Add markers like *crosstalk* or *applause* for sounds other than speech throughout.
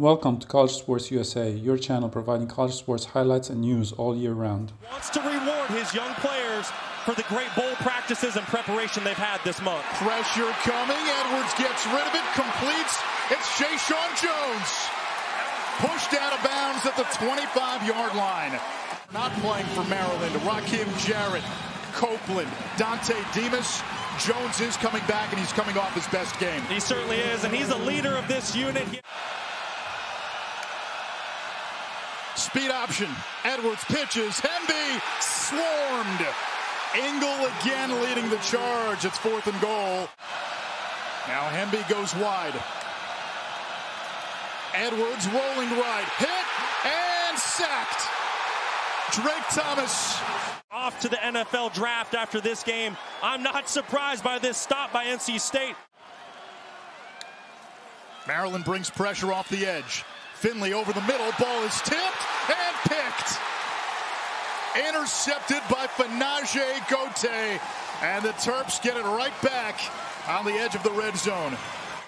Welcome to College Sports USA, your channel providing college sports highlights and news all year round. Wants to reward his young players for the great bowl practices and preparation they've had this month. Pressure coming. Edwards gets rid of it, completes. It's Jeshaun Jones. Pushed out of bounds at the 25-yard line. Not playing for Maryland. Rakim Jarrett, Copeland, Dontay Demus. Jones is coming back, and he's coming off his best game. He certainly is, and he's a leader of this unit. Speed option. Edwards pitches. Hemby swarmed. Ingle again leading the charge. It's fourth and goal. Now Hemby goes wide. Edwards rolling right. Hit and sacked. Drake Thomas. Off to the NFL draft after this game. I'm not surprised by this stop by NC State. Maryland brings pressure off the edge. Finley over the middle. Ball is tipped and picked. Intercepted by Fa'Najae Gotay. And the Terps get it right back on the edge of the red zone.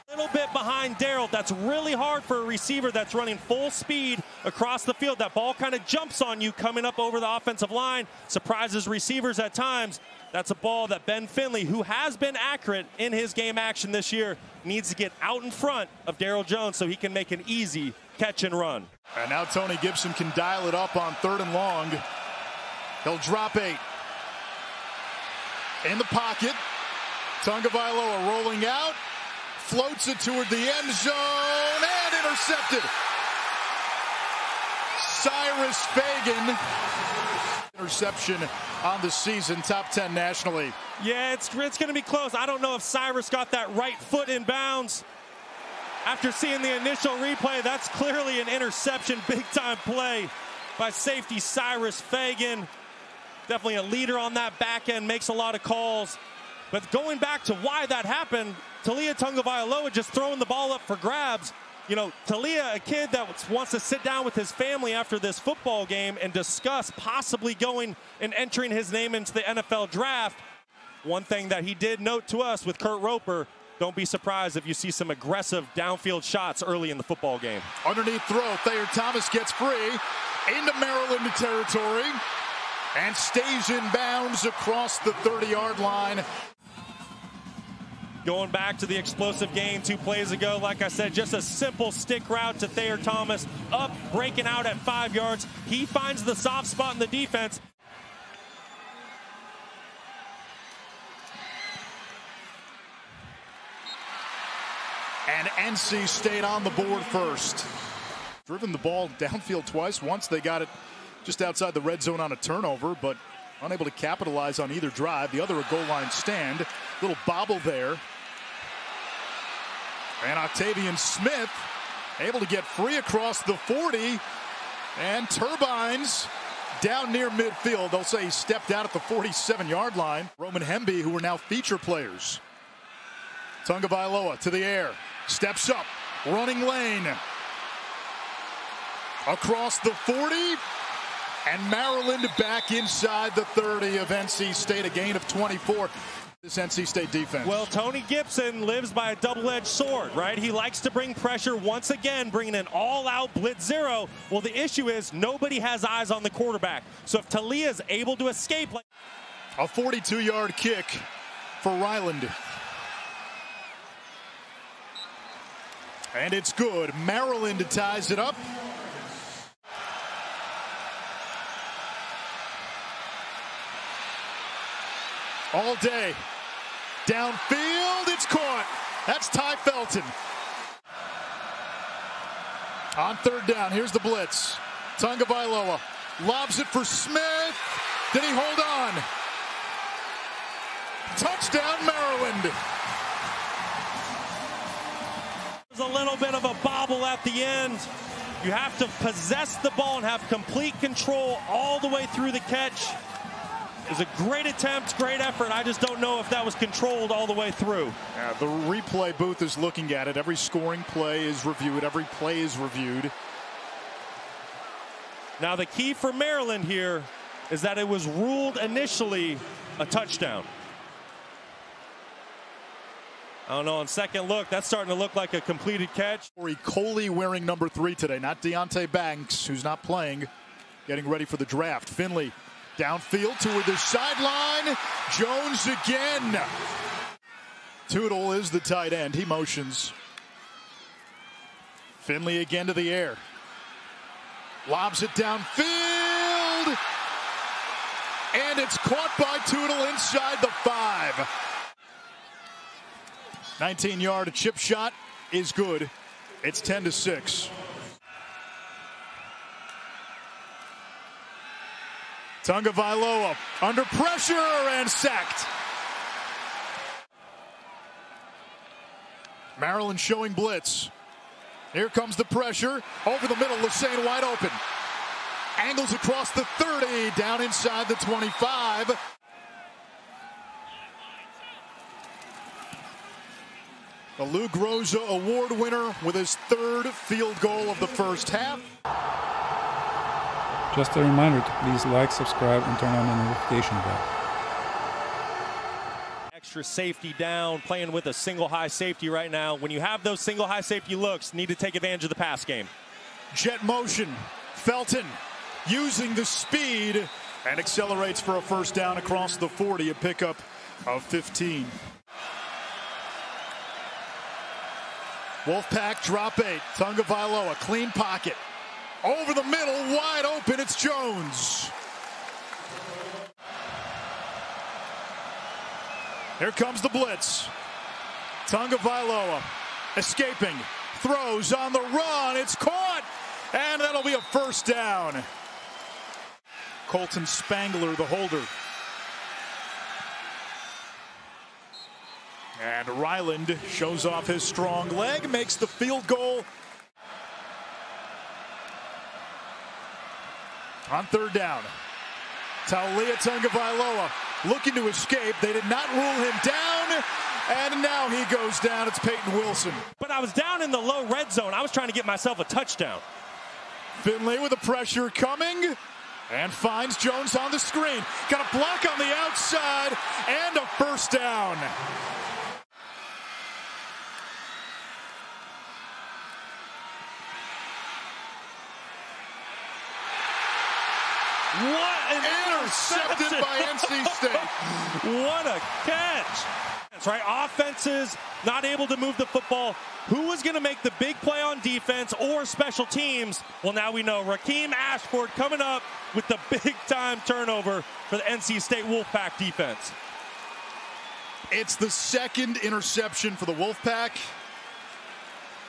A little bit behind Daryl. That's really hard for a receiver that's running full speed across the field. That ball kind of jumps on you coming up over the offensive line, surprises receivers at times. That's a ball that Ben Finley, who has been accurate in his game action this year, needs to get out in front of Daryl Jones so he can make an easy catch and run. And now Tony Gibson can dial it up on third and long. He'll drop eight. In the pocket. Tagovailoa rolling out. Floats it toward the end zone and intercepted. Cyrus Fagan. Interception on the season, top 10 nationally. Yeah, it's, it's going to be close. I don't know if Cyrus got that right foot in bounds. After seeing the initial replay, that's clearly an interception. *laughs* Big time play by safety Cyrus Fagan. Definitely a leader on that back end, makes a lot of calls. But going back to why that happened, Taulia Tagovailoa just throwing the ball up for grabs. You know, Taulia, a kid that wants to sit down with his family after this football game and discuss possibly going and entering his name into the NFL draft. One thing that he did note to us with Kurt Roper, don't be surprised if you see some aggressive downfield shots early in the football game. Underneath throw, Thayer Thomas gets free into Maryland territory and stays in bounds across the 30-yard line. Going back to the explosive game two plays ago, like I said, just a simple stick route to Thayer Thomas, up, breaking out at five yards. He finds the soft spot in the defense. And NC State on the board first. Driven the ball downfield twice. Once they got it just outside the red zone on a turnover, but unable to capitalize on either drive. The other a goal line stand. Little bobble there. And Octavian Smith able to get free across the 40. And Turbines down near midfield. They'll say he stepped out at the 47 yard line. Roman Hemby, who are now feature players. Tagovailoa to the air. Steps up. Running lane. Across the 40. And Maryland back inside the 30 of NC State. A gain of 24 this NC State defense? Well, Tony Gibson lives by a double-edged sword, right? He likes to bring pressure once again, bringing an all-out blitz zero. Well, the issue is nobody has eyes on the quarterback. So if Taulia is able to escape... like A 42-yard kick for Ryland. And it's good. Maryland ties it up. All day. Downfield, it's caught. That's Tai Felton. On third down, here's the blitz. Tagovailoa lobs it for Smith. Did he hold on? Touchdown, Maryland. There's a little bit of a bobble at the end. You have to possess the ball and have complete control all the way through the catch. It was a great attempt, great effort. I just don't know if that was controlled all the way through. Yeah, the replay booth is looking at it. Every scoring play is reviewed. Every play is reviewed. Now the key for Maryland here is that it was ruled initially a touchdown. I don't know. On second look, that's starting to look like a completed catch. Corey Coley wearing number three today, not Deonte Banks, who's not playing, getting ready for the draft. Finley downfield toward the sideline. Jones again. Tootle is the tight end. He motions. Finley again to the air. Lobs it downfield. And it's caught by Tootle inside the five. 19 yard chip shot is good. It's 10 to 6. Tagovailoa under pressure and sacked. Maryland showing blitz. Here comes the pressure. Over the middle, Lesane wide open. Angles across the 30, down inside the 25. The Lou Groza Award winner with his third field goal of the first half. Just a reminder to please like, subscribe, and turn on the notification bell. Extra safety down, playing with a single high safety right now. When you have those single high safety looks, need to take advantage of the pass game. Jet motion. Felton using the speed and accelerates for a first down across the 40, a pickup of 15. Wolfpack drop eight. Tagovailoa, clean pocket. Over the middle, wide open. It's Jones. Here comes the blitz. Tagovailoa escaping, throws on the run. It's caught, and that'll be a first down. Colton Spangler, the holder. And Ryland shows off his strong leg, makes the field goal. On third down, Taulia Tagovailoa looking to escape. They did not rule him down, and now he goes down. It's Payton Wilson. But I was down in the low red zone. I was trying to get myself a touchdown. Finley with the pressure coming and finds Jones on the screen. Got a block on the outside and a first down. What an Intercepted by NC State. What a catch. That's right. Offenses not able to move the football. Who was going to make the big play on defense or special teams? Well, now we know. Raheem Ashford coming up with the *laughs* big time turnover for the NC State Wolfpack defense. It's the second interception for the Wolfpack.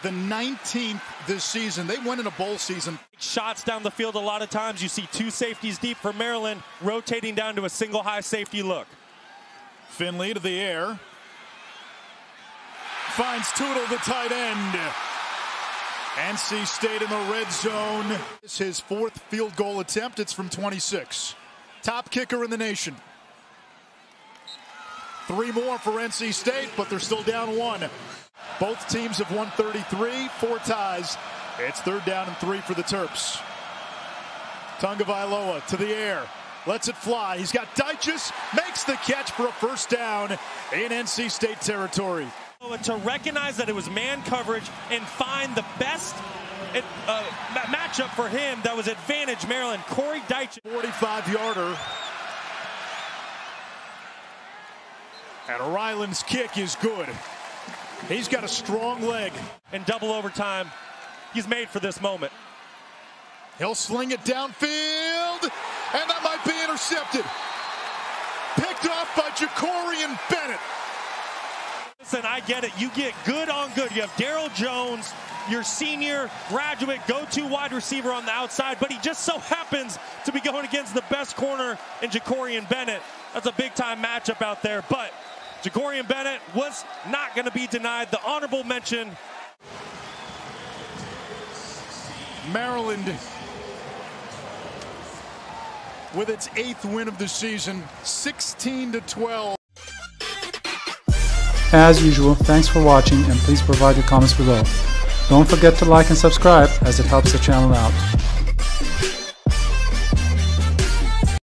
The 19th this season. They went in a bowl season. Shots down the field a lot of times. You see two safeties deep for Maryland, rotating down to a single high safety look. Finley to the air. Finds Tootle, the tight end. NC State in the red zone. It's his fourth field goal attempt. It's from 26. Top kicker in the nation. Three more for NC State, but they're still down one. Both teams have won 33, four ties. It's third down and three for the Terps. Tagovailoa to the air. Lets it fly. He's got Dyches. Makes the catch for a first down in NC State territory. To recognize that it was man coverage and find the best uh, matchup for him that was advantage Maryland. Corey Dyches. 45 yarder. And Ryland's kick is good. He's got a strong leg. In double overtime, he's made for this moment. He'll sling it downfield, and that might be intercepted. Picked off by Jakorian Bennett. Listen, I get it. You get good on good. You have Daryl Jones, your senior graduate go-to wide receiver on the outside, but he just so happens to be going against the best corner in Jakorian Bennett. That's a big-time matchup out there, but Jakorian Bennett was not going to be denied the honorable mention. Maryland with its eighth win of the season, 16 to 12. As usual, thanks for watching and please provide your comments below. Don't forget to like and subscribe as it helps the channel out.